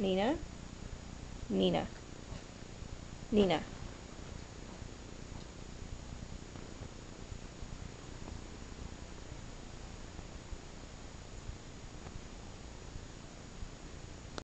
Nina, Nina, Nina.